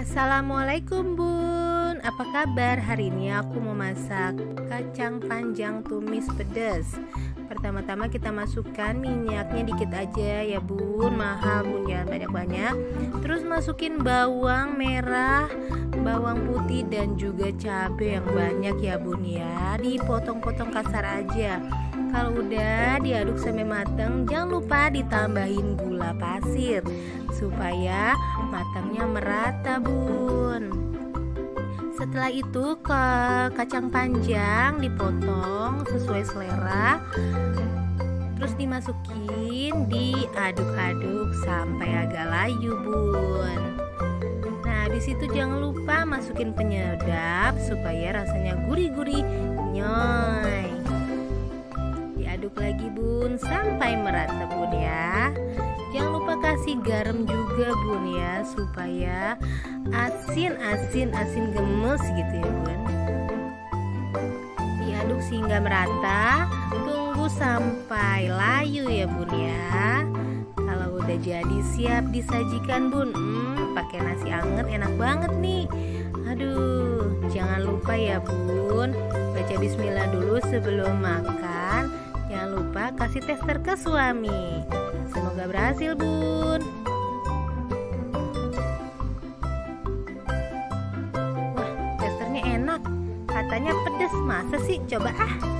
Assalamualaikum bun. Apa kabar? Hari ini aku mau masak kacang panjang tumis pedas. Pertama-tama kita masukkan minyaknya dikit aja ya bun. Mahal bun jangan banyak-banyak. Terus masukin bawang merah Bawang putih dan juga cabai yang banyak ya bun ya. Dipotong-potong kasar aja kalau udah diaduk sampai matang, jangan lupa ditambahin gula pasir supaya matangnya merata, Bun. Setelah itu ke kacang panjang dipotong sesuai selera. Terus dimasukin, diaduk-aduk sampai agak layu, Bun. Nah, habis itu jangan lupa masukin penyedap supaya rasanya gurih-gurih nyoy aduk lagi bun. Sampai merata bun ya. Jangan lupa kasih garam juga bun ya supaya asin asin asin gemes gitu ya bun. Diaduk sehingga merata. Tunggu sampai layu ya bun ya. Kalau udah jadi siap disajikan bun. Hmm, pakai nasi anget enak banget nih. Aduh jangan lupa ya bun. Baca bismillah dulu sebelum makan Lupa kasih tester ke suami. Semoga berhasil, Bun. Wah, testernya enak. Katanya pedes. Masa sih? Coba ah.